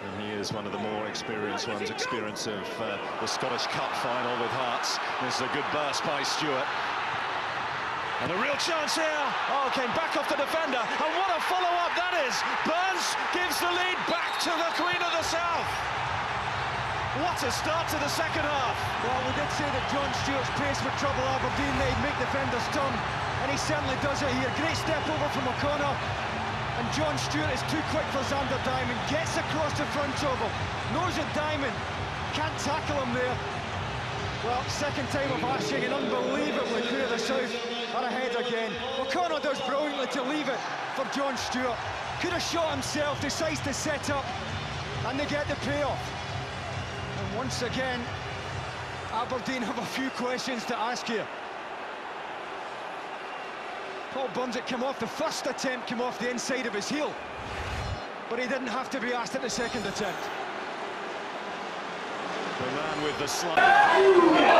And he is one of the more experienced ones, experience of uh, the Scottish Cup final with Hearts. This is a good burst by Stewart. And a real chance here. Oh, came back off the defender. And what a follow-up that is. Burns gives the lead back to the Queen of the South. What a start to the second half. Well, we did say that John Stewart's pace would trouble Aberdeen. They'd make defenders turn. And he certainly does it here. Great step over from O'Connor. And John Stewart is too quick for Zander Diamond. Gets across the front of him. Knows that Diamond can't tackle him there. Well, second time of asking, and unbelievably, clear the South are ahead again. O'Connor does brilliantly to leave it for John Stewart. Could have shot himself, decides to set up, and they get the payoff. And once again, Aberdeen have a few questions to ask here. Paul Bunzett came off, the first attempt came off the inside of his heel. But he didn't have to be asked at the second attempt. The man with the slide.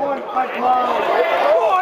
one punch low.